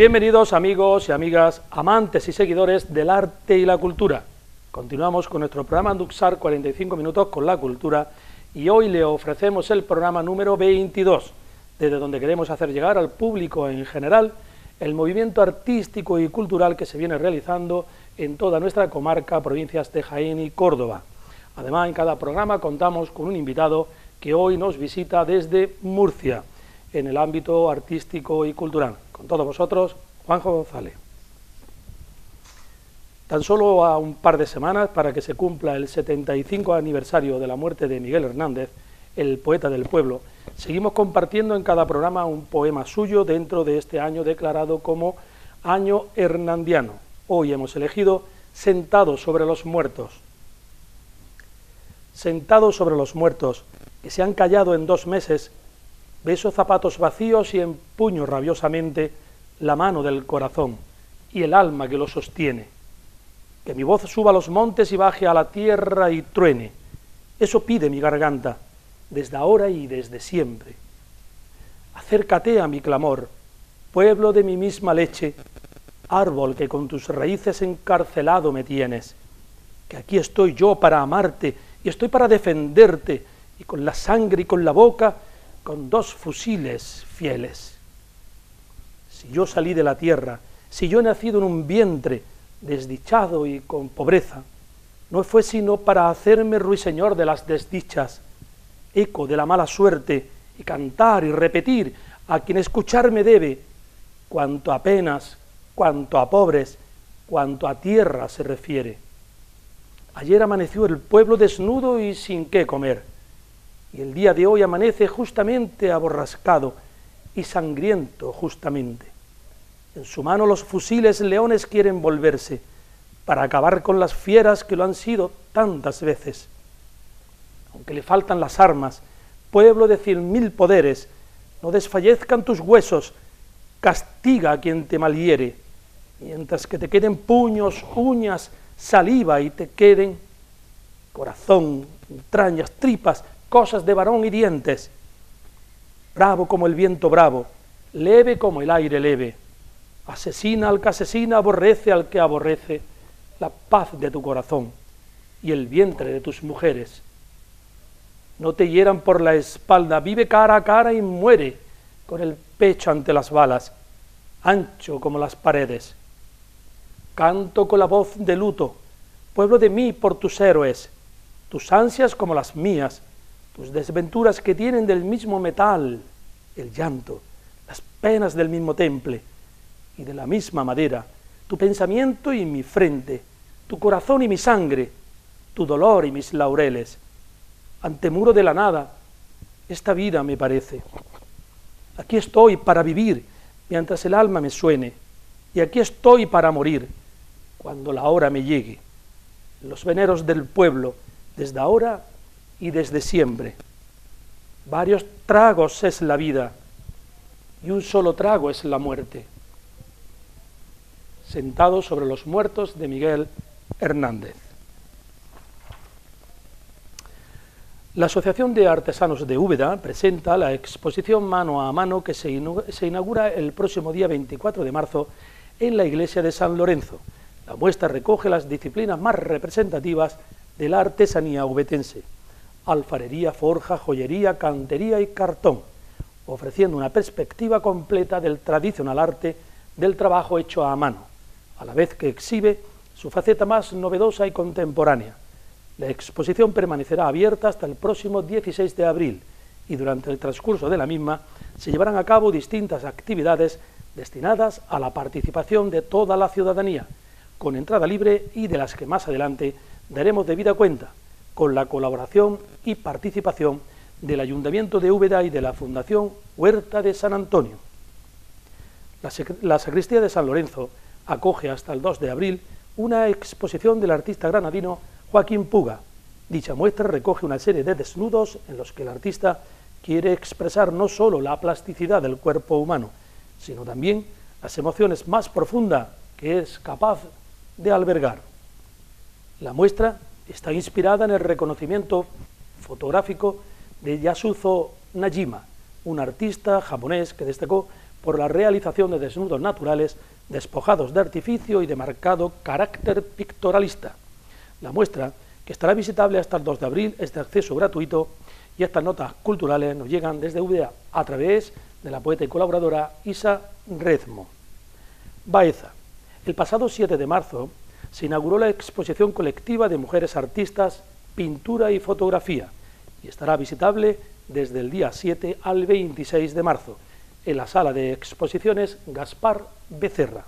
Bienvenidos amigos y amigas, amantes y seguidores del arte y la cultura. Continuamos con nuestro programa Anduxar 45 minutos con la cultura y hoy le ofrecemos el programa número 22, desde donde queremos hacer llegar al público en general el movimiento artístico y cultural que se viene realizando en toda nuestra comarca, provincias de Jaén y Córdoba. Además, en cada programa contamos con un invitado que hoy nos visita desde Murcia, en el ámbito artístico y cultural. Con todos vosotros, Juanjo González. Tan solo a un par de semanas para que se cumpla el 75 aniversario de la muerte de Miguel Hernández, el poeta del pueblo, seguimos compartiendo en cada programa un poema suyo dentro de este año declarado como Año Hernandiano. Hoy hemos elegido Sentados sobre los muertos. Sentados sobre los muertos, que se han callado en dos meses Beso zapatos vacíos y empuño rabiosamente la mano del corazón y el alma que lo sostiene. Que mi voz suba a los montes y baje a la tierra y truene. Eso pide mi garganta, desde ahora y desde siempre. Acércate a mi clamor, pueblo de mi misma leche, árbol que con tus raíces encarcelado me tienes, que aquí estoy yo para amarte y estoy para defenderte, y con la sangre y con la boca con dos fusiles fieles. Si yo salí de la tierra, si yo he nacido en un vientre desdichado y con pobreza, no fue sino para hacerme ruiseñor de las desdichas, eco de la mala suerte, y cantar y repetir a quien escucharme debe, cuanto a penas, cuanto a pobres, cuanto a tierra se refiere. Ayer amaneció el pueblo desnudo y sin qué comer y el día de hoy amanece justamente aborrascado y sangriento justamente. En su mano los fusiles leones quieren volverse para acabar con las fieras que lo han sido tantas veces. Aunque le faltan las armas, pueblo de cien mil poderes, no desfallezcan tus huesos, castiga a quien te malhiere, mientras que te queden puños, uñas, saliva y te queden corazón, entrañas, tripas, cosas de varón y dientes, bravo como el viento bravo, leve como el aire leve, asesina al que asesina, aborrece al que aborrece, la paz de tu corazón y el vientre de tus mujeres. No te hieran por la espalda, vive cara a cara y muere con el pecho ante las balas, ancho como las paredes. Canto con la voz de luto, pueblo de mí por tus héroes, tus ansias como las mías, tus desventuras que tienen del mismo metal el llanto, las penas del mismo temple y de la misma madera, tu pensamiento y mi frente, tu corazón y mi sangre, tu dolor y mis laureles. Ante muro de la nada, esta vida me parece. Aquí estoy para vivir mientras el alma me suene, y aquí estoy para morir cuando la hora me llegue. Los veneros del pueblo, desde ahora y desde siempre. Varios tragos es la vida y un solo trago es la muerte. Sentado sobre los muertos de Miguel Hernández. La Asociación de Artesanos de Úbeda presenta la exposición mano a mano que se inaugura el próximo día 24 de marzo en la iglesia de San Lorenzo. La muestra recoge las disciplinas más representativas de la artesanía ubetense alfarería, forja, joyería, cantería y cartón, ofreciendo una perspectiva completa del tradicional arte del trabajo hecho a mano, a la vez que exhibe su faceta más novedosa y contemporánea. La exposición permanecerá abierta hasta el próximo 16 de abril y durante el transcurso de la misma se llevarán a cabo distintas actividades destinadas a la participación de toda la ciudadanía, con entrada libre y de las que más adelante daremos debida cuenta, con la colaboración y participación del Ayuntamiento de Úbeda y de la Fundación Huerta de San Antonio. La, Sacristía de San Lorenzo acoge hasta el 2 de abril una exposición del artista granadino Joaquín Puga. Dicha muestra recoge una serie de desnudos en los que el artista quiere expresar no sólo la plasticidad del cuerpo humano, sino también las emociones más profundas que es capaz de albergar. La muestra está inspirada en el reconocimiento fotográfico de Yasuzo Najima, un artista japonés que destacó por la realización de desnudos naturales despojados de artificio y de marcado carácter pictorialista. La muestra, que estará visitable hasta el 2 de abril, es de acceso gratuito y estas notas culturales nos llegan desde UDA a través de la poeta y colaboradora Isa Rezmo. Baeza. El pasado 7 de marzo se inauguró la exposición colectiva de mujeres artistas, pintura y fotografía y estará visitable desde el día 7 al 26 de marzo en la sala de exposiciones Gaspar Becerra.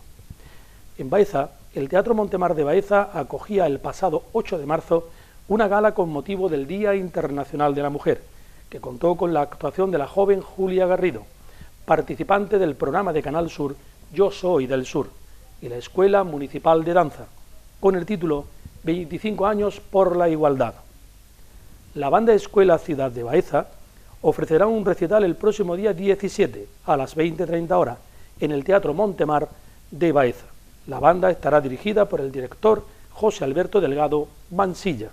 En Baeza, el Teatro Montemar de Baeza acogía el pasado 8 de marzo una gala con motivo del Día Internacional de la Mujer, que contó con la actuación de la joven Julia Garrido, participante del programa de Canal Sur Yo Soy del Sur, y la Escuela Municipal de Danza, con el título 25 años por la igualdad. La banda Escuela Ciudad de Baeza ofrecerá un recital el próximo día 17 a las 20.30 horas en el Teatro Montemar de Baeza. La banda estará dirigida por el director José Alberto Delgado Mansilla.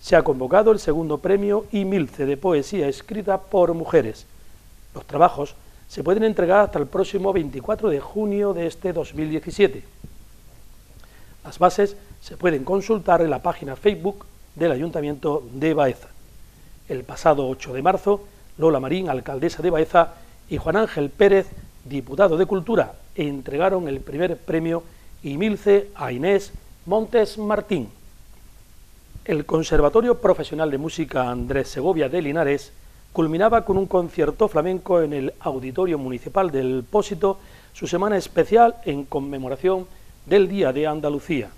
Se ha convocado el segundo premio Imilce de poesía escrita por mujeres. Los trabajos se pueden entregar hasta el próximo 24 de junio de este 2017. Las bases se pueden consultar en la página Facebook del Ayuntamiento de Baeza. El pasado 8 de marzo, Lola Marín, alcaldesa de Baeza, y Juan Ángel Pérez, diputado de Cultura, entregaron el primer premio Imilce a Inés Montes Martín. El Conservatorio Profesional de Música Andrés Segovia de Linares culminaba con un concierto flamenco en el Auditorio Municipal del Pósito su semana especial en conmemoración del Día de Andalucía.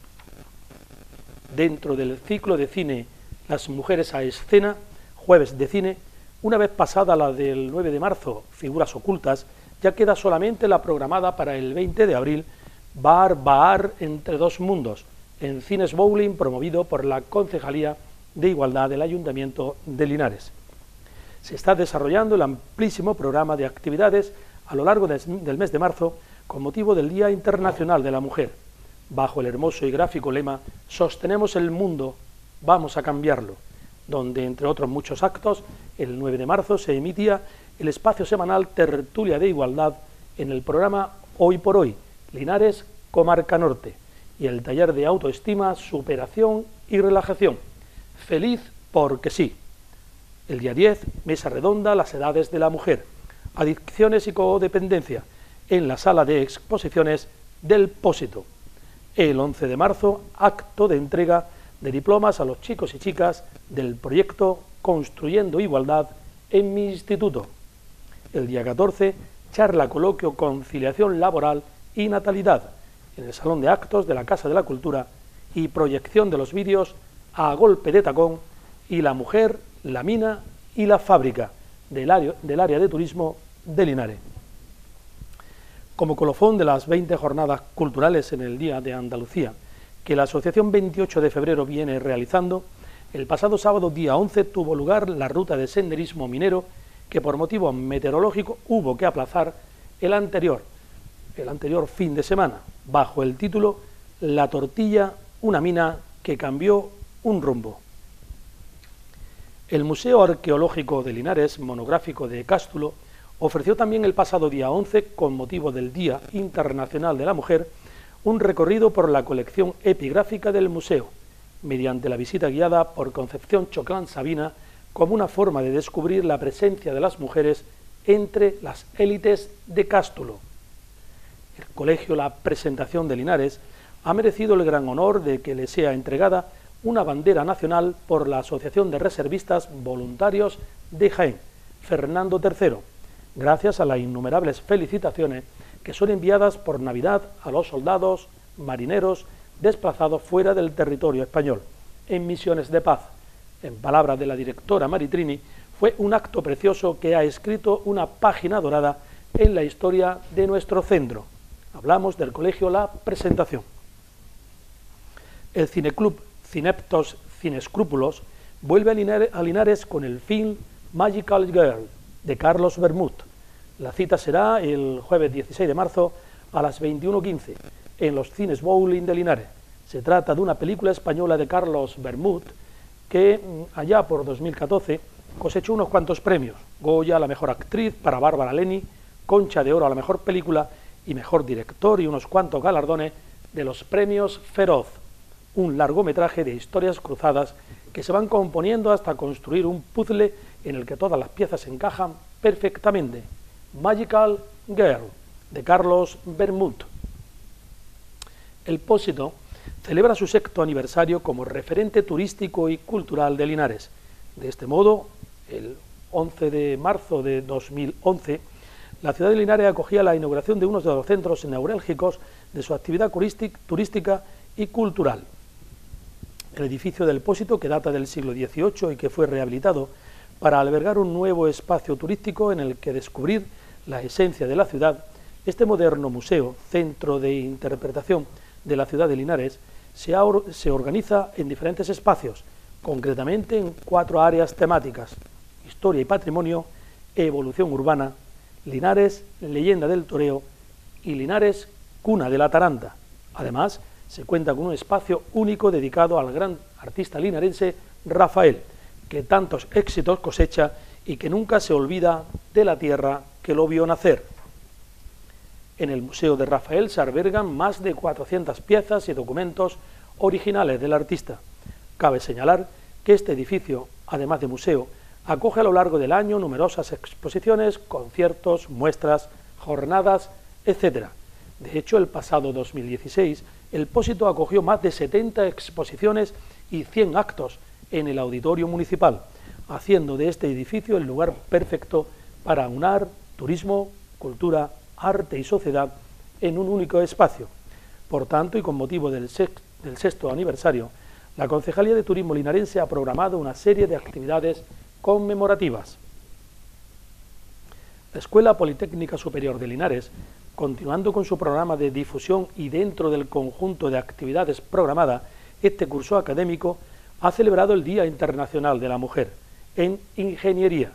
Dentro del ciclo de cine Las mujeres a escena, jueves de cine, una vez pasada la del 9 de marzo, Figuras ocultas, ya queda solamente la programada para el 20 de abril, Bar Bar entre dos mundos, en Cines Bowling promovido por la Concejalía de Igualdad del Ayuntamiento de Linares. Se está desarrollando el amplísimo programa de actividades a lo largo del mes de marzo con motivo del Día Internacional de la Mujer. Bajo el hermoso y gráfico lema Sostenemos el mundo, vamos a cambiarlo, donde entre otros muchos actos, el 9 de marzo se emitía el espacio semanal Tertulia de Igualdad en el programa Hoy por Hoy, Linares, Comarca Norte y el taller de autoestima, superación y relajación. Feliz porque sí. El día 10, mesa redonda, las edades de la mujer, adicciones y codependencia, en la sala de exposiciones del Pósito. El 11 de marzo, acto de entrega de diplomas a los chicos y chicas del proyecto Construyendo Igualdad en mi instituto. El día 14, charla coloquio Conciliación Laboral y Natalidad en el Salón de Actos de la Casa de la Cultura y proyección de los vídeos a golpe de tacón y la mujer, la mina y la fábrica del área, de turismo de Linares. Como colofón de las 20 jornadas culturales en el Día de Andalucía, que la Asociación 28 de Febrero viene realizando, el pasado sábado día 11 tuvo lugar la ruta de senderismo minero que por motivo meteorológico hubo que aplazar el anterior, el anterior fin de semana, bajo el título La tortilla, una mina que cambió un rumbo. El Museo Arqueológico de Linares, monográfico de Cástulo, ofreció también el pasado día 11, con motivo del Día Internacional de la Mujer, un recorrido por la colección epigráfica del museo, mediante la visita guiada por Concepción Choclán Sabina, como una forma de descubrir la presencia de las mujeres entre las élites de Cástulo. El colegio La Presentación de Linares, ha merecido el gran honor de que le sea entregada una bandera nacional por la Asociación de Reservistas Voluntarios de Jaén, Fernando III, gracias a las innumerables felicitaciones que son enviadas por Navidad a los soldados, marineros, desplazados fuera del territorio español, en misiones de paz. En palabras de la directora Maritrini, fue un acto precioso que ha escrito una página dorada en la historia de nuestro centro. Hablamos del colegio La Presentación. El Cineclub Cineptos Cinescrúpulos vuelve a Linares con el film Magical Girl de Carlos Bermud. La cita será el jueves 16 de marzo a las 21.15 en los cines Bowling de Linares. Se trata de una película española de Carlos Bermud que mm, allá por 2014 cosechó unos cuantos premios. Goya, la mejor actriz para Bárbara Leni, Concha de Oro a la mejor película y mejor director y unos cuantos galardones de los premios Feroz, un largometraje de historias cruzadas que se van componiendo hasta construir un puzzle en el que todas las piezas encajan perfectamente. Magical Girl, de Carlos Bermud. El Pósito celebra su sexto aniversario como referente turístico y cultural de Linares. De este modo, el 11 de marzo de 2011, la ciudad de Linares acogía la inauguración de uno de los centros neurálgicos de su actividad turística y cultural. El edificio del Pósito, que data del siglo XVIII y que fue rehabilitado para albergar un nuevo espacio turístico en el que descubrir la esencia de la ciudad, este moderno museo, centro de interpretación de la ciudad de Linares, se, organiza en diferentes espacios, concretamente en cuatro áreas temáticas, historia y patrimonio, evolución urbana, Linares, leyenda del toreo y Linares, cuna de la taranta. Además, se cuenta con un espacio único dedicado al gran artista linarense Rafael, que tantos éxitos cosecha y que nunca se olvida de la tierra que lo vio nacer. En el Museo de Rafael se albergan más de 400 piezas y documentos originales del artista. Cabe señalar que este edificio, además de museo, acoge a lo largo del año numerosas exposiciones, conciertos, muestras, jornadas, etc. De hecho, el pasado 2016, el Pósito acogió más de 70 exposiciones y 100 actos en el auditorio municipal, haciendo de este edificio el lugar perfecto para unar turismo, cultura, arte y sociedad en un único espacio. Por tanto, y con motivo del, sexto aniversario, la Concejalía de Turismo Linarense ha programado una serie de actividades conmemorativas. La Escuela Politécnica Superior de Linares, continuando con su programa de difusión y dentro del conjunto de actividades programada, este curso académico ha celebrado el Día Internacional de la Mujer en Ingeniería,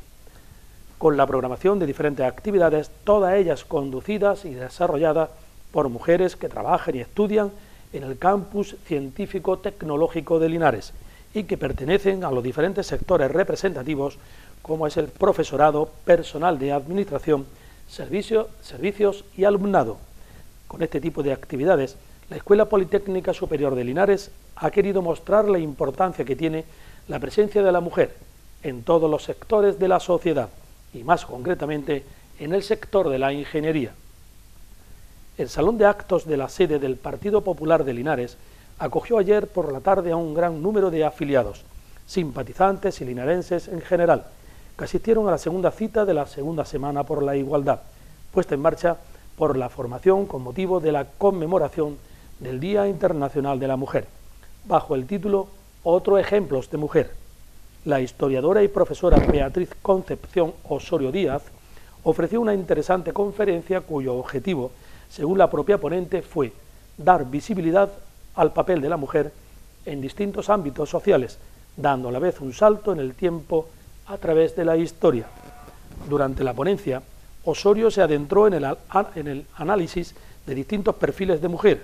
con la programación de diferentes actividades, todas ellas conducidas y desarrolladas por mujeres que trabajan y estudian en el campus científico tecnológico de Linares y que pertenecen a los diferentes sectores representativos como es el profesorado, personal de administración, servicios y alumnado. Con este tipo de actividades, la Escuela Politécnica Superior de Linares ha querido mostrar la importancia que tiene la presencia de la mujer en todos los sectores de la sociedad y más concretamente en el sector de la ingeniería. El Salón de Actos de la sede del Partido Popular de Linares acogió ayer por la tarde a un gran número de afiliados, simpatizantes y linarenses en general, que asistieron a la segunda cita de la segunda semana por la igualdad, puesta en marcha por la formación con motivo de la conmemoración del Día Internacional de la Mujer, bajo el título Otro ejemplos de mujer la historiadora y profesora Beatriz Concepción Osorio Díaz ofreció una interesante conferencia cuyo objetivo, según la propia ponente, fue dar visibilidad al papel de la mujer en distintos ámbitos sociales, dando a la vez un salto en el tiempo a través de la historia. Durante la ponencia, Osorio se adentró en el, en el análisis de distintos perfiles de mujer,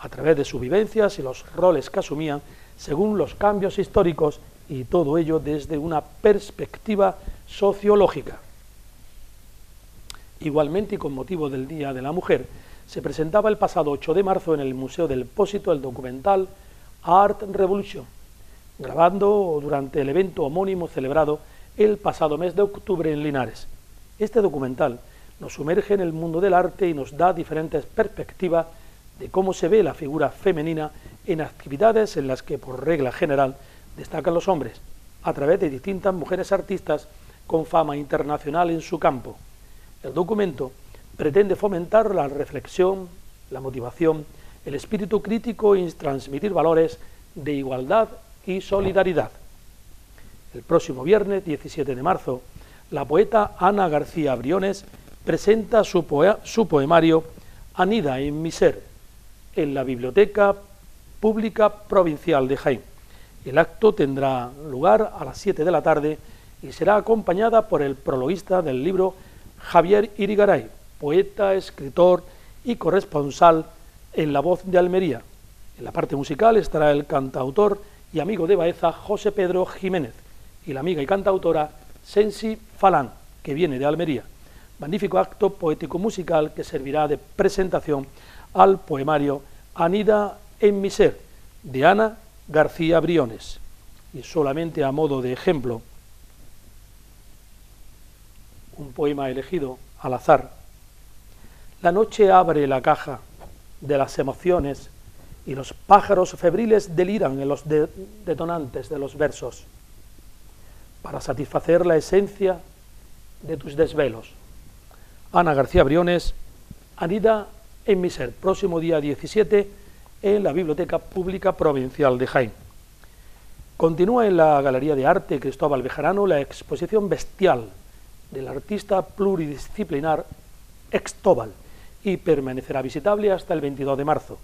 a través de sus vivencias y los roles que asumían según los cambios históricos y todo ello desde una perspectiva sociológica. Igualmente, y con motivo del Día de la Mujer, se presentaba el pasado 8 de marzo en el Museo del Pósito el documental Art Revolution, grabando durante el evento homónimo celebrado el pasado mes de octubre en Linares. Este documental nos sumerge en el mundo del arte y nos da diferentes perspectivas de cómo se ve la figura femenina en actividades en las que, por regla general, destacan los hombres, a través de distintas mujeres artistas con fama internacional en su campo. El documento pretende fomentar la reflexión, la motivación, el espíritu crítico y transmitir valores de igualdad y solidaridad. El próximo viernes 17 de marzo, la poeta Ana García Briones presenta su, poemario Anida en mi ser en la Biblioteca Pública Provincial de Jaén. El acto tendrá lugar a las 7 de la tarde y será acompañada por el prologuista del libro Javier Irigaray, poeta, escritor y corresponsal en La Voz de Almería. En la parte musical estará el cantautor y amigo de Baeza José Pedro Jiménez y la amiga y cantautora Sensi Falán, que viene de Almería. magnífico acto poético-musical que servirá de presentación al poemario Anida en mi ser, de Ana García Briones. Y solamente a modo de ejemplo, un poema elegido al azar. La noche abre la caja de las emociones y los pájaros febriles deliran en los detonantes de los versos para satisfacer la esencia de tus desvelos. Ana García Briones, Anida en mi ser, próximo día 17 en la Biblioteca Pública Provincial de Jaén. Continúa en la Galería de Arte Cristóbal Bejarano la exposición bestial del artista pluridisciplinar Extobal y permanecerá visitable hasta el 22 de marzo.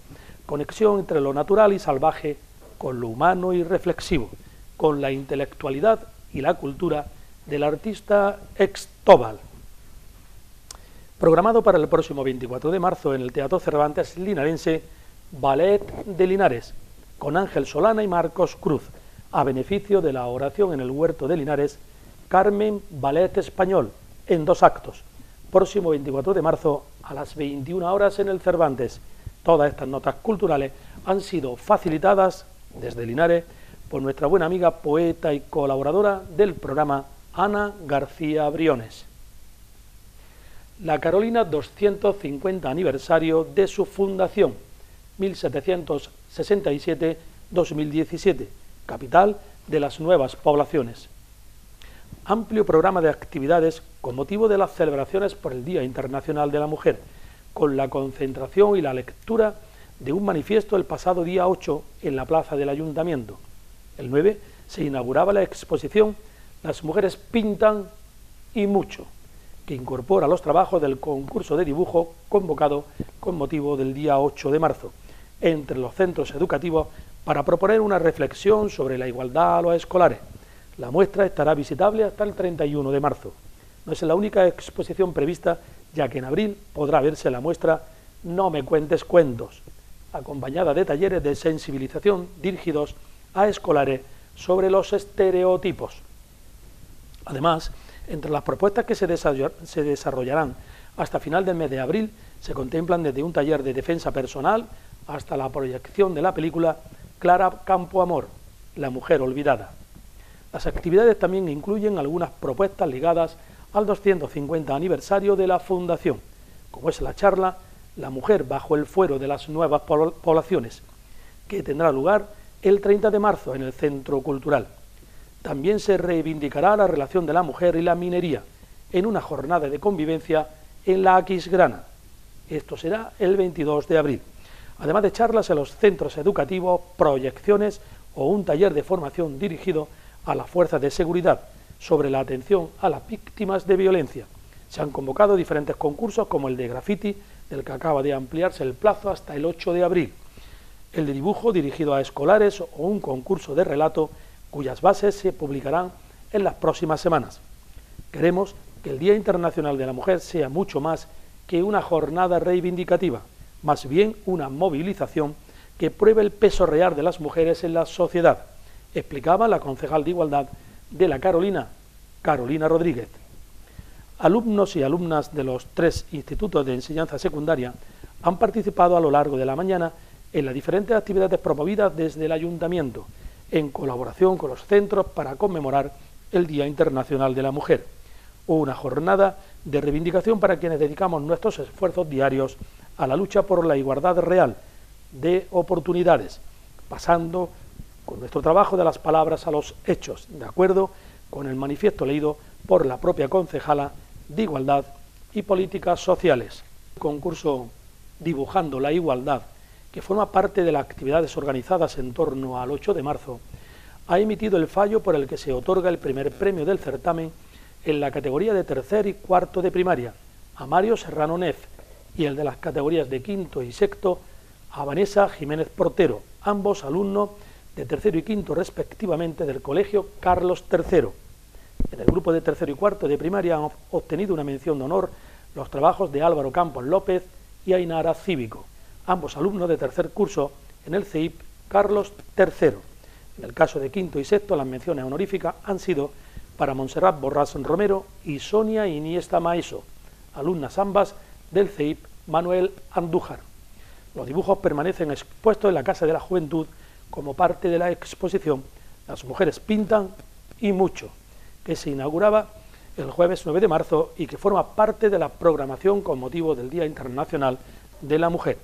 Conexión entre lo natural y salvaje con lo humano y reflexivo, con la intelectualidad y la cultura del artista Extobal. Programado para el próximo 24 de marzo en el Teatro Cervantes Linarense, Ballet de Linares, con Ángel Solana y Marcos Cruz, a beneficio de la oración en el Huerto de Linares, Carmen Ballet Español, en dos actos, próximo 24 de marzo a las 21 horas en el Cervantes. Todas estas notas culturales han sido facilitadas desde Linares por nuestra buena amiga, poeta y colaboradora del programa, Ana García Briones. La Carolina 250 aniversario de su fundación, 1767-2017, capital de las nuevas poblaciones. Amplio programa de actividades con motivo de las celebraciones por el Día Internacional de la Mujer, con la concentración y la lectura de un manifiesto el pasado día 8 en la plaza del Ayuntamiento. El 9 se inauguraba la exposición Las mujeres pintan y mucho, que incorpora los trabajos del concurso de dibujo convocado con motivo del día 8 de marzo entre los centros educativos para proponer una reflexión sobre la igualdad a los escolares. La muestra estará visitable hasta el 31 de marzo. No es la única exposición prevista, ya que en abril podrá verse la muestra No me cuentes cuentos, acompañada de talleres de sensibilización dirigidos a escolares sobre los estereotipos. Además, entre las propuestas que se desarrollarán hasta final del mes de abril se contemplan desde un taller de defensa personal hasta la proyección de la película Clara Campo Amor, La mujer olvidada. Las actividades también incluyen algunas propuestas ligadas al 250 aniversario de la Fundación, como es la charla La mujer bajo el fuero de las nuevas poblaciones, que tendrá lugar el 30 de marzo en el Centro Cultural. También se reivindicará la relación de la mujer y la minería en una jornada de convivencia en la Aquisgrana. Esto será el 22 de abril además de charlas en los centros educativos, proyecciones o un taller de formación dirigido a las fuerzas de seguridad sobre la atención a las víctimas de violencia. Se han convocado diferentes concursos como el de graffiti, del que acaba de ampliarse el plazo hasta el 8 de abril, el de dibujo dirigido a escolares o un concurso de relato cuyas bases se publicarán en las próximas semanas. Queremos que el Día Internacional de la Mujer sea mucho más que una jornada reivindicativa, más bien una movilización que pruebe el peso real de las mujeres en la sociedad, explicaba la concejal de Igualdad de la Carolina, Carolina Rodríguez. Alumnos y alumnas de los tres institutos de enseñanza secundaria han participado a lo largo de la mañana en las diferentes actividades promovidas desde el ayuntamiento, en colaboración con los centros para conmemorar el Día Internacional de la Mujer, una jornada de reivindicación para quienes dedicamos nuestros esfuerzos diarios a la lucha por la igualdad real de oportunidades, pasando con nuestro trabajo de las palabras a los hechos, de acuerdo con el manifiesto leído por la propia concejala de Igualdad y Políticas Sociales. El concurso Dibujando la Igualdad, que forma parte de las actividades organizadas en torno al 8 de marzo, ha emitido el fallo por el que se otorga el primer premio del certamen en la categoría de tercer y cuarto de primaria a Mario Serrano Nef, y el de las categorías de quinto y sexto a Vanessa Jiménez Portero, ambos alumnos de tercero y quinto respectivamente del Colegio Carlos III. En el grupo de tercero y cuarto de primaria han obtenido una mención de honor los trabajos de Álvaro Campos López y Ainara Cívico, ambos alumnos de tercer curso en el CEIP Carlos III. En el caso de quinto y sexto, las menciones honoríficas han sido para Montserrat Borras Romero y Sonia Iniesta Maeso, alumnas ambas del CEIP Manuel Andújar. Los dibujos permanecen expuestos en la Casa de la Juventud como parte de la exposición Las mujeres pintan y mucho, que se inauguraba el jueves 9 de marzo y que forma parte de la programación con motivo del Día Internacional de la Mujer.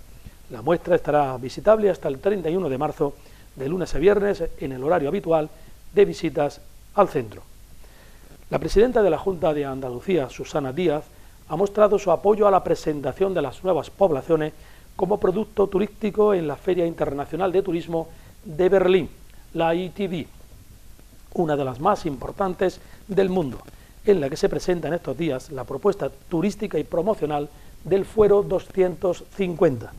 La muestra estará visitable hasta el 31 de marzo, de lunes a viernes, en el horario habitual de visitas al centro. La presidenta de la Junta de Andalucía, Susana Díaz, ha mostrado su apoyo a la presentación de las nuevas poblaciones como producto turístico en la Feria Internacional de Turismo de Berlín, la ITV, una de las más importantes del mundo, en la que se presenta en estos días la propuesta turística y promocional del Fuero 250.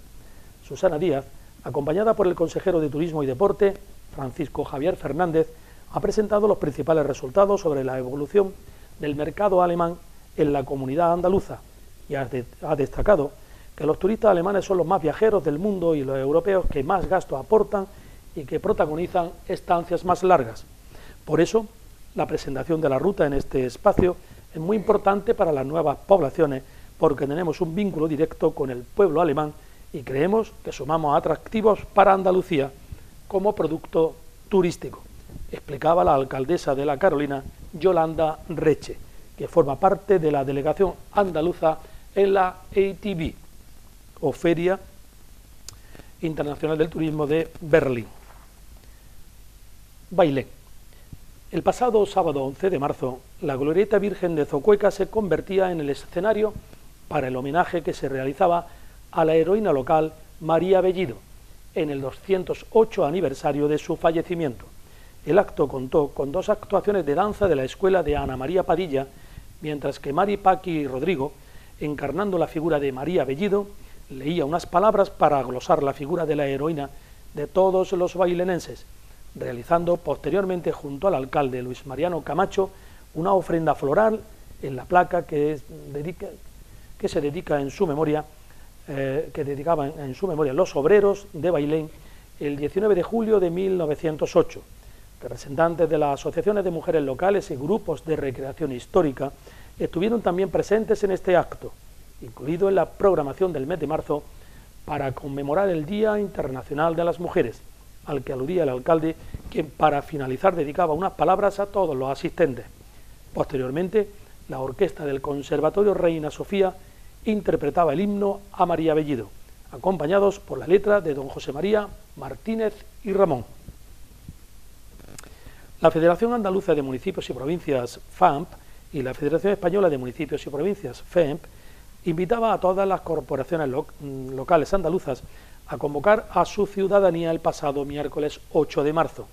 Susana Díaz, acompañada por el consejero de Turismo y Deporte, Francisco Javier Fernández, ha presentado los principales resultados sobre la evolución del mercado alemán en la comunidad andaluza y ha, destacado que los turistas alemanes son los más viajeros del mundo y los europeos que más gasto aportan y que protagonizan estancias más largas. Por eso, la presentación de la ruta en este espacio es muy importante para las nuevas poblaciones porque tenemos un vínculo directo con el pueblo alemán y creemos que sumamos atractivos para Andalucía como producto turístico, explicaba la alcaldesa de la Carolina, Yolanda Reche que forma parte de la delegación andaluza en la ATB, o Feria Internacional del Turismo de Berlín. Bailén. El pasado sábado 11 de marzo, la Glorieta Virgen de Zocueca se convertía en el escenario para el homenaje que se realizaba a la heroína local María Bellido, en el 208 aniversario de su fallecimiento. El acto contó con dos actuaciones de danza de la escuela de Ana María Padilla mientras que Mari Paqui y Rodrigo, encarnando la figura de María Bellido, leía unas palabras para glosar la figura de la heroína de todos los bailenenses, realizando posteriormente junto al alcalde Luis Mariano Camacho una ofrenda floral en la placa que, que se dedica en su memoria, eh, que dedicaban en su memoria los obreros de Bailén el 19 de julio de 1908 Representantes de las asociaciones de mujeres locales y grupos de recreación histórica estuvieron también presentes en este acto, incluido en la programación del mes de marzo para conmemorar el Día Internacional de las Mujeres, al que aludía el alcalde, quien para finalizar dedicaba unas palabras a todos los asistentes. Posteriormente, la orquesta del Conservatorio Reina Sofía interpretaba el himno a María Bellido, acompañados por la letra de don José María Martínez y Ramón. La Federación Andaluza de Municipios y Provincias, FAMP, y la Federación Española de Municipios y Provincias, FEMP, invitaba a todas las corporaciones mm, locales andaluzas a convocar a su ciudadanía el pasado miércoles 8 de marzo,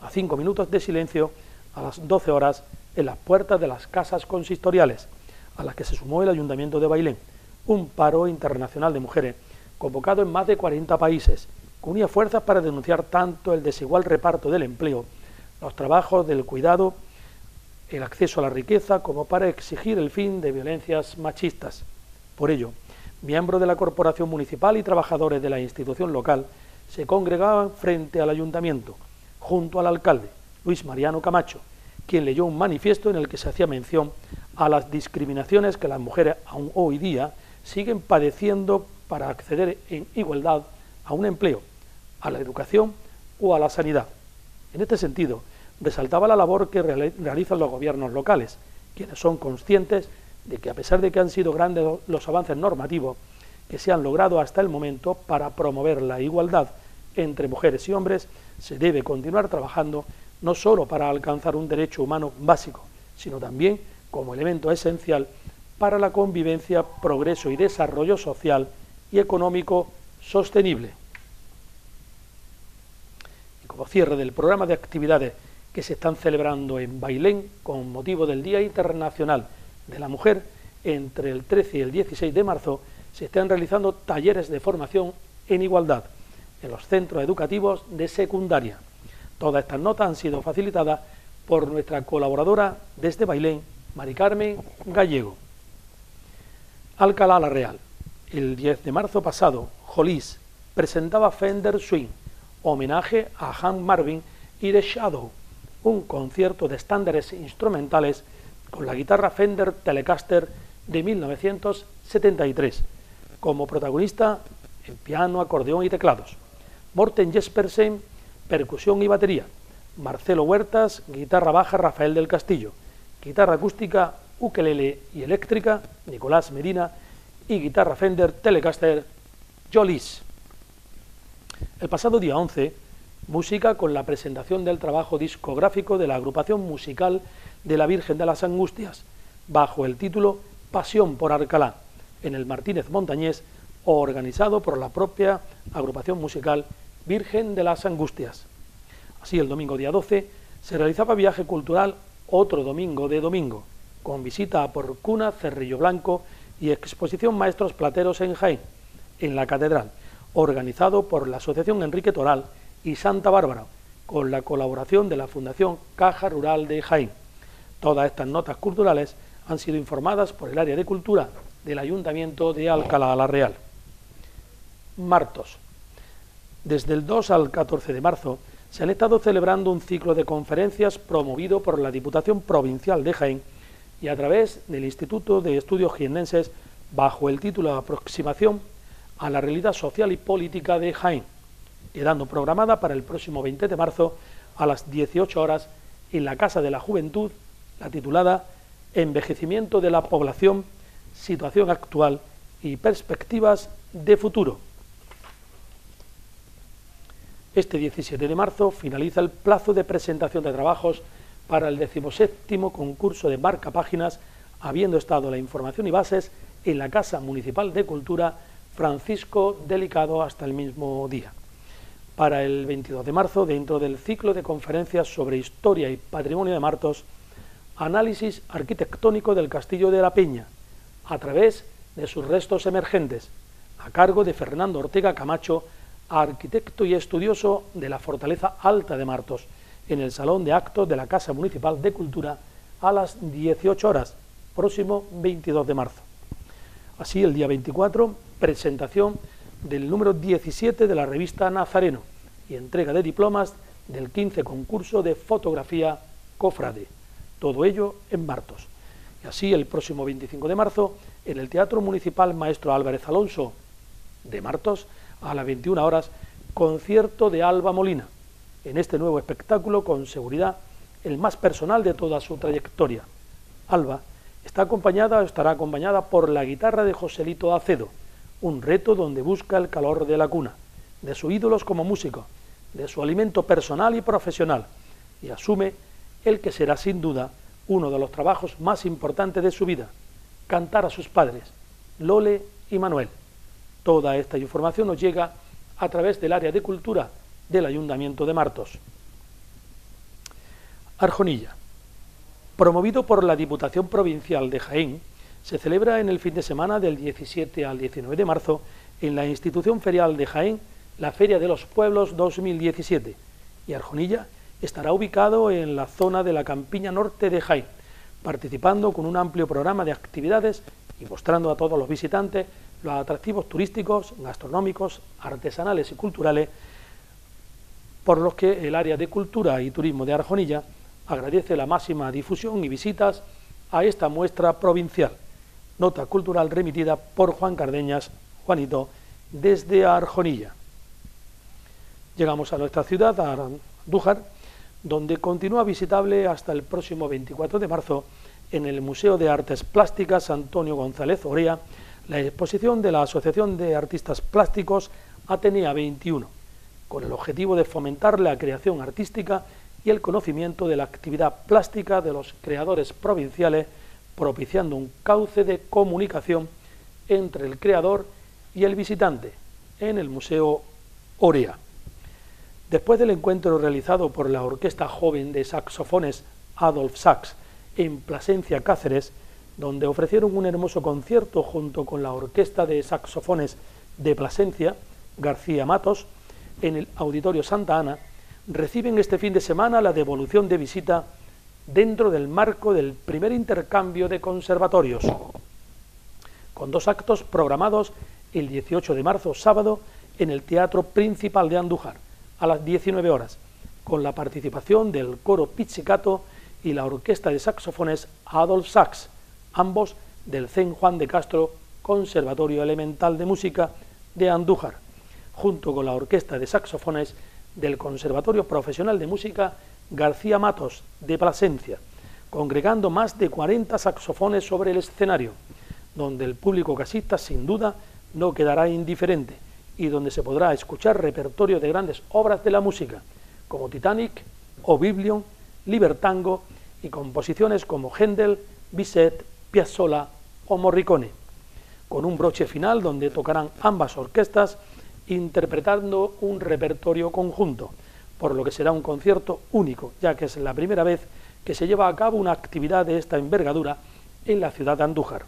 a cinco minutos de silencio a las 12 horas en las puertas de las casas consistoriales, a las que se sumó el Ayuntamiento de Bailén, un paro internacional de mujeres convocado en más de 40 países, que unía fuerzas para denunciar tanto el desigual reparto del empleo los trabajos del cuidado, el acceso a la riqueza, como para exigir el fin de violencias machistas. Por ello, miembros de la corporación municipal y trabajadores de la institución local se congregaban frente al ayuntamiento, junto al alcalde, Luis Mariano Camacho, quien leyó un manifiesto en el que se hacía mención a las discriminaciones que las mujeres aún hoy día siguen padeciendo para acceder en igualdad a un empleo, a la educación o a la sanidad. En este sentido, resaltaba la labor que realizan los gobiernos locales, quienes son conscientes de que a pesar de que han sido grandes los avances normativos que se han logrado hasta el momento para promover la igualdad entre mujeres y hombres, se debe continuar trabajando no solo para alcanzar un derecho humano básico, sino también como elemento esencial para la convivencia, progreso y desarrollo social y económico sostenible. Como cierre del programa de actividades que se están celebrando en Bailén con motivo del Día Internacional de la Mujer, entre el 13 y el 16 de marzo se están realizando talleres de formación en igualdad en los centros educativos de secundaria. Todas estas notas han sido facilitadas por nuestra colaboradora desde Bailén, Mari Carmen Gallego. Alcalá la Real. El 10 de marzo pasado, Jolís presentaba Fender Swing, homenaje a Han Marvin y The Shadow, un concierto de estándares instrumentales con la guitarra Fender Telecaster de 1973, como protagonista en piano, acordeón y teclados. Morten Jespersen, percusión y batería. Marcelo Huertas, guitarra baja Rafael del Castillo, guitarra acústica, ukelele y eléctrica Nicolás Medina y guitarra Fender Telecaster Jolis. El pasado día 11, música con la presentación del trabajo discográfico de la agrupación musical de la Virgen de las Angustias, bajo el título Pasión por Arcalá, en el Martínez Montañés, organizado por la propia agrupación musical Virgen de las Angustias. Así, el domingo día 12 se realizaba viaje cultural otro domingo de domingo, con visita a Porcuna, Cerrillo Blanco y exposición Maestros Plateros en Jaén, en la Catedral, organizado por la Asociación Enrique Toral y Santa Bárbara, con la colaboración de la Fundación Caja Rural de Jaén. Todas estas notas culturales han sido informadas por el área de cultura del Ayuntamiento de Alcalá la Real. Martos. Desde el 2 al 14 de marzo se han estado celebrando un ciclo de conferencias promovido por la Diputación Provincial de Jaén y a través del Instituto de Estudios Jiennenses bajo el título Aproximación a la realidad social y política de Jaén, quedando programada para el próximo 20 de marzo a las 18 horas en la Casa de la Juventud, la titulada Envejecimiento de la población, situación actual y perspectivas de futuro. Este 17 de marzo finaliza el plazo de presentación de trabajos para el decimoséptimo concurso de marca páginas, habiendo estado la información y bases en la Casa Municipal de Cultura Francisco Delicado hasta el mismo día. Para el 22 de marzo, dentro del ciclo de conferencias sobre historia y patrimonio de Martos, análisis arquitectónico del Castillo de la Peña, a través de sus restos emergentes, a cargo de Fernando Ortega Camacho, arquitecto y estudioso de la Fortaleza Alta de Martos, en el Salón de Actos de la Casa Municipal de Cultura a las 18 horas, próximo 22 de marzo. Así, el día 24, presentación del número 17 de la revista Nazareno y entrega de diplomas del 15 concurso de fotografía Cofrade. Todo ello en Martos. Y así, el próximo 25 de marzo, en el Teatro Municipal Maestro Álvarez Alonso de Martos, a las 21 horas, concierto de Alba Molina, en este nuevo espectáculo con seguridad el más personal de toda su trayectoria. Alba está acompañada estará acompañada por la guitarra de Joselito Acedo, un reto donde busca el calor de la cuna, de sus ídolos como músico, de su alimento personal y profesional, y asume el que será sin duda uno de los trabajos más importantes de su vida, cantar a sus padres, Lole y Manuel. Toda esta información nos llega a través del área de cultura del Ayuntamiento de Martos. Arjonilla. Promovido por la Diputación Provincial de Jaén, se celebra en el fin de semana del 17 al 19 de marzo en la institución ferial de Jaén la Feria de los Pueblos 2017 y Arjonilla estará ubicado en la zona de la Campiña Norte de Jaén, participando con un amplio programa de actividades y mostrando a todos los visitantes los atractivos turísticos, gastronómicos, artesanales y culturales, por los que el área de cultura y turismo de Arjonilla agradece la máxima difusión y visitas a esta muestra provincial. Nota cultural remitida por Juan Cardeñas, Juanito, desde Arjonilla. Llegamos a nuestra ciudad, a Andújar, donde continúa visitable hasta el próximo 24 de marzo en el Museo de Artes Plásticas Antonio González Orea la exposición de la Asociación de Artistas Plásticos Atenea 21, con el objetivo de fomentar la creación artística y el conocimiento de la actividad plástica de los creadores provinciales, propiciando un cauce de comunicación entre el creador y el visitante en el Museo Orea. Después del encuentro realizado por la Orquesta Joven de Saxofones Adolf Sax en Plasencia, Cáceres, donde ofrecieron un hermoso concierto junto con la Orquesta de Saxofones de Plasencia, García Matos, en el Auditorio Santa Ana, reciben este fin de semana la devolución de visita dentro del marco del primer intercambio de conservatorios, con dos actos programados el 18 de marzo, sábado, en el Teatro Principal de Andújar, a las 19 horas, con la participación del coro Pizzicato y la orquesta de saxofones Adolf Sax, ambos del CEN Juan de Castro Conservatorio Elemental de Música de Andújar, junto con la orquesta de saxofones del Conservatorio Profesional de Música García Matos de Plasencia, congregando más de 40 saxofones sobre el escenario, donde el público casista sin duda no quedará indiferente y donde se podrá escuchar repertorio de grandes obras de la música, como Titanic o Biblion, Libertango y composiciones como Händel, Bizet, Piazzolla o Morricone, con un broche final donde tocarán ambas orquestas interpretando un repertorio conjunto, por lo que será un concierto único, ya que es la primera vez que se lleva a cabo una actividad de esta envergadura en la ciudad de Andújar.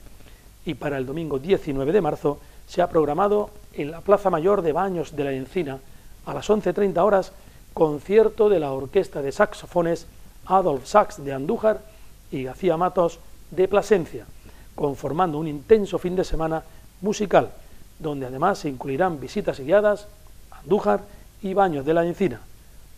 Y para el domingo 19 de marzo se ha programado en la Plaza Mayor de Baños de la Encina a las 11.30 horas concierto de la Orquesta de Saxofones Adolf Sax de Andújar y García Matos de Plasencia, conformando un intenso fin de semana musical, donde además se incluirán visitas guiadas Andújar y Baños de la Encina,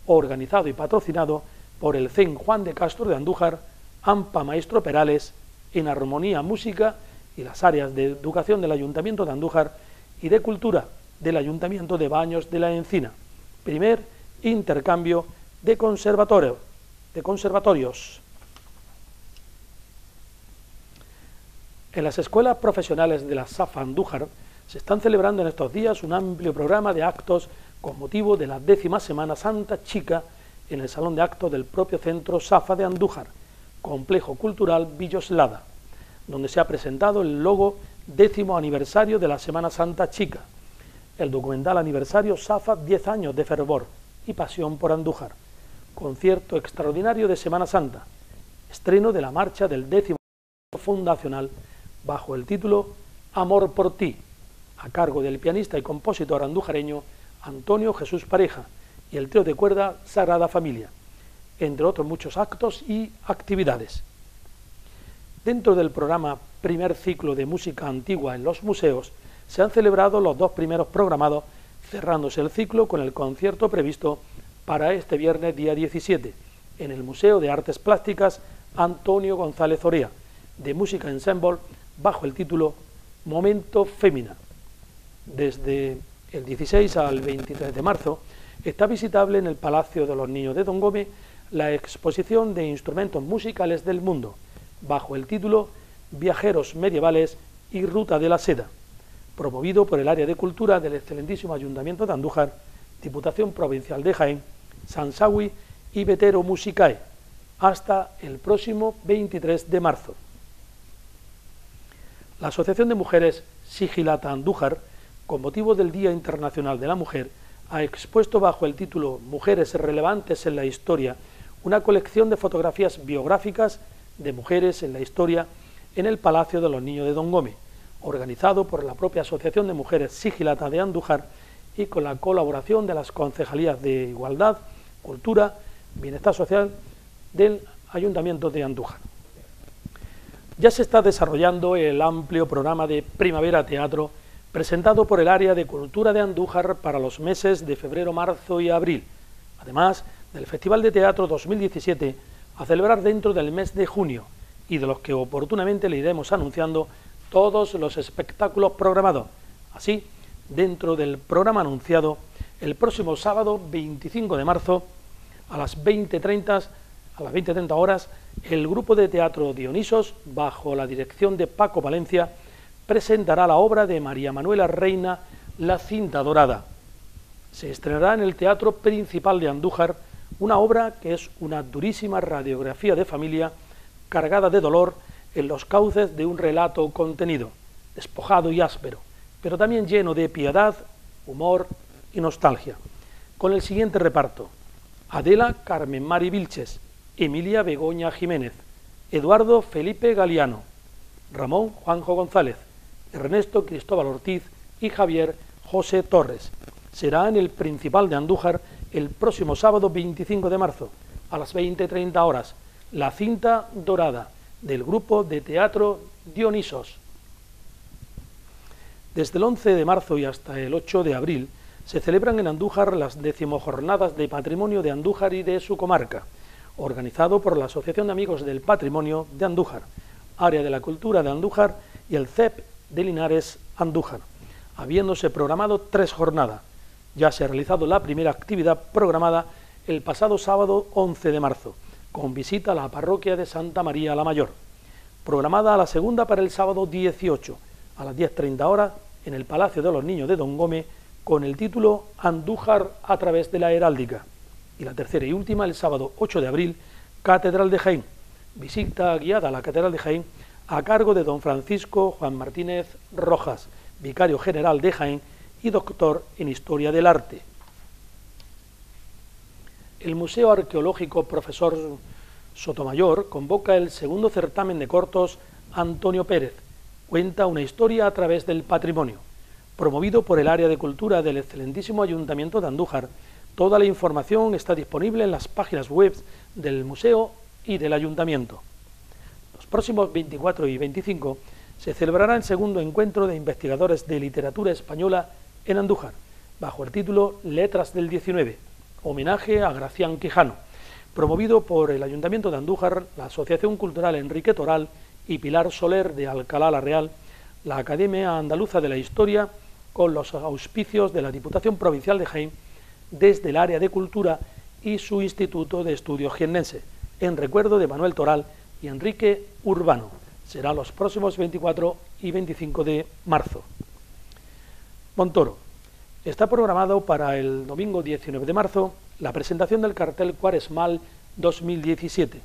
organizado y patrocinado por el CEN Juan de Castro de Andújar, AMPA Maestro Perales, en Armonía Música y las áreas de educación del Ayuntamiento de Andújar y de Cultura del Ayuntamiento de Baños de la Encina. Primer intercambio de de conservatorios. En las escuelas profesionales de la SAFA Andújar se están celebrando en estos días un amplio programa de actos con motivo de la décima Semana Santa Chica en el Salón de Actos del propio Centro SAFA de Andújar, Complejo Cultural Villoslada donde se ha presentado el logo décimo aniversario de la Semana Santa Chica, el documental aniversario SAFA 10 años de fervor y pasión por Andújar, concierto extraordinario de Semana Santa, estreno de la marcha del décimo fundacional bajo el título Amor por ti, a cargo del pianista y compositor andujareño Antonio Jesús Pareja y el trío de cuerda Sagrada Familia, entre otros muchos actos y actividades. Dentro del programa Primer Ciclo de Música Antigua en los Museos, se han celebrado los dos primeros programados, cerrándose el ciclo con el concierto previsto para este viernes día 17 en el Museo de Artes Plásticas Antonio González Orea, de Música Ensemble, bajo el título Momento Fémina. Desde el 16 al 23 de marzo está visitable en el Palacio de los Niños de Don Gómez la exposición de instrumentos musicales del mundo, bajo el título Viajeros medievales y Ruta de la Seda, promovido por el área de cultura del excelentísimo Ayuntamiento de Andújar, Diputación Provincial de Jaén, Sansawi y Vetero Musicae, hasta el próximo 23 de marzo. La Asociación de Mujeres Sigilata Andújar, con motivo del Día Internacional de la Mujer, ha expuesto bajo el título Mujeres relevantes en la historia una colección de fotografías biográficas de mujeres en la historia en el Palacio de los Niños de Don Gómez, organizado por la propia Asociación de Mujeres Sigilata de Andújar y con la colaboración de las concejalías de Igualdad, Cultura, Bienestar Social del Ayuntamiento de Andújar. Ya se está desarrollando el amplio programa de Primavera Teatro presentado por el área de Cultura de Andújar para los meses de febrero, marzo y abril, además del Festival de Teatro 2017 a celebrar dentro del mes de junio y de los que oportunamente le iremos anunciando todos los espectáculos programados. Así, dentro del programa anunciado, el próximo sábado 25 de marzo a las 20.30 a las 20.30 horas, el grupo de teatro Dionisos, bajo la dirección de Paco Valencia, presentará la obra de María Manuela Reina, La cinta dorada. Se estrenará en el Teatro Principal de Andújar una obra que es una durísima radiografía de familia cargada de dolor en los cauces de un relato contenido, despojado y áspero, pero también lleno de piedad, humor y nostalgia. Con el siguiente reparto: Adela Carmen Mari Vilches, Emilia Begoña Jiménez, Eduardo Felipe Galiano, Ramón Juanjo González, Ernesto Cristóbal Ortiz y Javier José Torres. Será en el Principal de Andújar el próximo sábado 25 de marzo a las 20.30 horas, La cinta dorada del grupo de teatro Dionisos. Desde el 11 de marzo y hasta el 8 de abril se celebran en Andújar las decimojornadas de patrimonio de Andújar y de su comarca, organizado por la Asociación de Amigos del Patrimonio de Andújar, área de la cultura de Andújar y el CEP de Linares Andújar, habiéndose programado tres jornadas. Ya se ha realizado la primera actividad programada el pasado sábado 11 de marzo, con visita a la parroquia de Santa María la Mayor. Programada la segunda para el sábado 18, a las 10.30 horas, en el Palacio de los Niños de Don Gómez, con el título Andújar a través de la heráldica. Y la tercera y última, el sábado 8 de abril, Catedral de Jaén. Visita guiada a la Catedral de Jaén a cargo de don Francisco Juan Martínez Rojas, vicario general de Jaén y doctor en Historia del Arte. El Museo Arqueológico Profesor Sotomayor convoca el segundo certamen de cortos Antonio Pérez. Cuenta una historia a través del patrimonio. Promovido por el área de cultura del excelentísimo Ayuntamiento de Andújar, toda la información está disponible en las páginas web del museo y del ayuntamiento. Próximos 24 y 25 se celebrará el segundo encuentro de investigadores de literatura española en Andújar, bajo el título Letras del 19, homenaje a Gracián Quijano, promovido por el Ayuntamiento de Andújar, la Asociación Cultural Enrique Toral y Pilar Soler de Alcalá la Real, la Academia Andaluza de la Historia, con los auspicios de la Diputación Provincial de Jaén, desde el área de cultura y su Instituto de Estudios Jiennense, en recuerdo de Manuel Toral y Enrique Urbano. Será los próximos 24 y 25 de marzo. Montoro. Está programado para el domingo 19 de marzo la presentación del cartel Cuaresmal 2017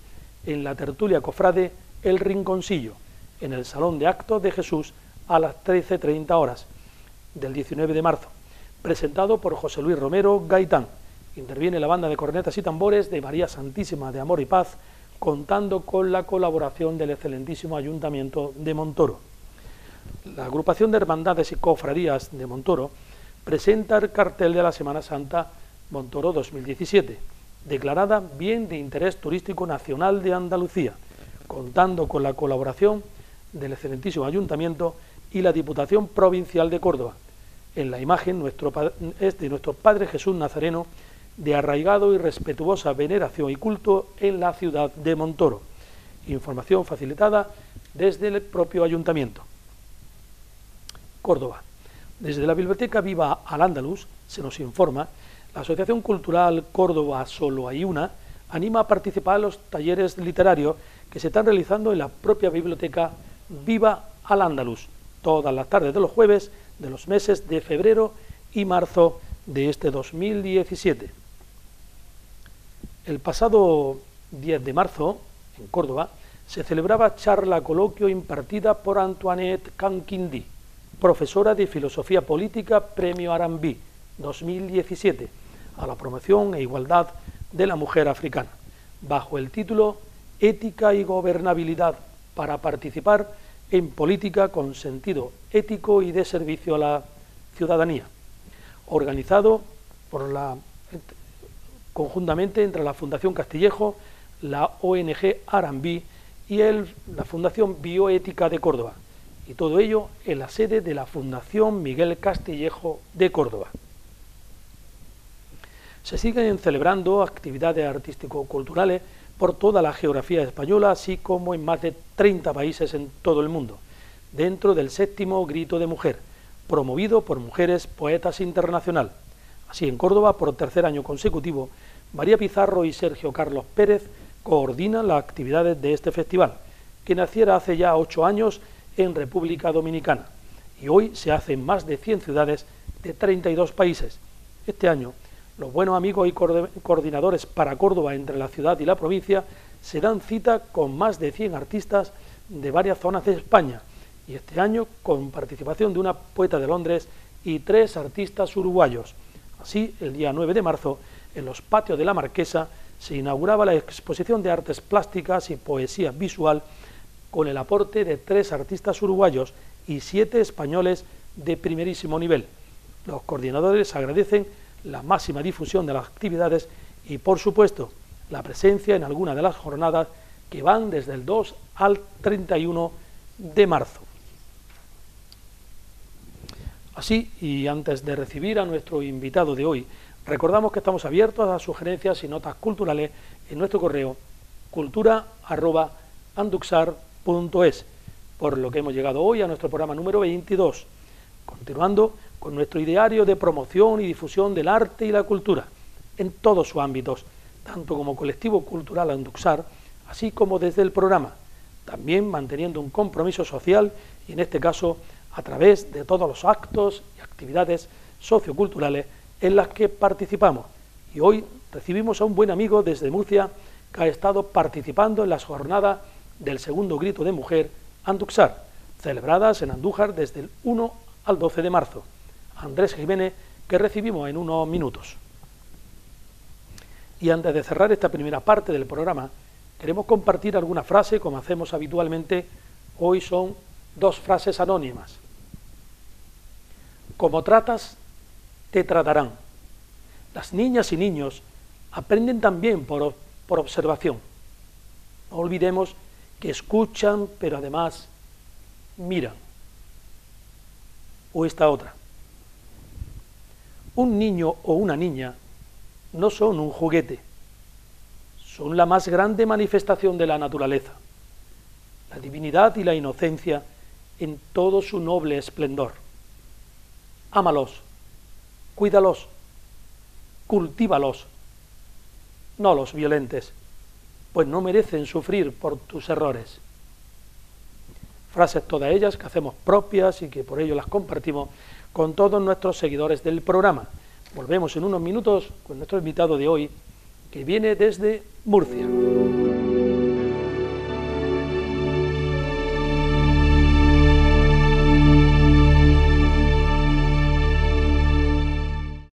en la tertulia cofrade El Rinconcillo, en el Salón de Actos de Jesús a las 13.30 horas del 19 de marzo, presentado por José Luis Romero Gaitán. Interviene la banda de cornetas y tambores de María Santísima de Amor y Paz, contando con la colaboración del excelentísimo Ayuntamiento de Montoro. La agrupación de hermandades y cofradías de Montoro presenta el cartel de la Semana Santa Montoro 2017, declarada Bien de Interés Turístico Nacional de Andalucía, contando con la colaboración del excelentísimo Ayuntamiento y la Diputación Provincial de Córdoba. En la imagen nuestro, es de nuestro Padre Jesús Nazareno, de arraigado y respetuosa veneración y culto en la ciudad de Montoro. Información facilitada desde el propio Ayuntamiento. Córdoba. Desde la Biblioteca Viva al Andaluz se nos informa, la Asociación Cultural Córdoba Solo hay una anima a participar en los talleres literarios que se están realizando en la propia Biblioteca Viva al Andaluz, todas las tardes de los jueves de los meses de febrero y marzo de este 2017. El pasado 10 de marzo, en Córdoba, se celebraba charla coloquio impartida por Antoinette Canquindi, profesora de Filosofía Política Premio Arambí 2017, a la promoción e igualdad de la mujer africana, bajo el título Ética y Gobernabilidad para participar en política con sentido ético y de servicio a la ciudadanía, organizado por la, conjuntamente entre la Fundación Castillejo, la ONG Arambí y la Fundación Bioética de Córdoba, y todo ello en la sede de la Fundación Miguel Castillejo de Córdoba. Se siguen celebrando actividades artístico-culturales por toda la geografía española, así como en más de 30 países en todo el mundo, dentro del séptimo Grito de Mujer, promovido por Mujeres Poetas Internacional. Así, en Córdoba, por tercer año consecutivo, María Pizarro y Sergio Carlos Pérez coordinan las actividades de este festival, que naciera hace ya ocho años en República Dominicana y hoy se hace en más de 100 ciudades de 32 países. Este año los buenos amigos y coordinadores para Córdoba entre la ciudad y la provincia se dan cita con más de 100 artistas de varias zonas de España y este año con participación de una poeta de Londres y tres artistas uruguayos. Así, el día 9 de marzo, en los patios de la Marquesa, se inauguraba la exposición de artes plásticas y poesía visual con el aporte de tres artistas uruguayos y siete españoles de primerísimo nivel. Los coordinadores agradecen la máxima difusión de las actividades y, por supuesto, la presencia en alguna de las jornadas que van desde el 2 al 31 de marzo. Así, y antes de recibir a nuestro invitado de hoy, recordamos que estamos abiertos a sugerencias y notas culturales en nuestro correo cultura.anduxar.es. por lo que hemos llegado hoy a nuestro programa número 22, continuando con nuestro ideario de promoción y difusión del arte y la cultura en todos sus ámbitos, tanto como colectivo cultural Anduxar, así como desde el programa, también manteniendo un compromiso social y en este caso a través de todos los actos y actividades socioculturales en las que participamos. Y hoy recibimos a un buen amigo desde Murcia que ha estado participando en las jornadas del segundo grito de mujer Anduxar, celebradas en Andújar desde el 1 al 12 de marzo. Andrés Jiménez, que recibimos en unos minutos. Y antes de cerrar esta primera parte del programa, queremos compartir alguna frase, como hacemos habitualmente. Hoy son dos frases anónimas. Como tratas, te tratarán. Las niñas y niños aprenden también por, por observación. No olvidemos que escuchan, pero además miran. O esta otra. Un niño o una niña no son un juguete, son la más grande manifestación de la naturaleza, la divinidad y la inocencia en todo su noble esplendor. Ámalos, cuídalos, cultívalos, no los violentes, pues no merecen sufrir por tus errores. Frases todas ellas que hacemos propias y que por ello las compartimos con todos nuestros seguidores del programa. Volvemos en unos minutos con nuestro invitado de hoy, que viene desde Murcia.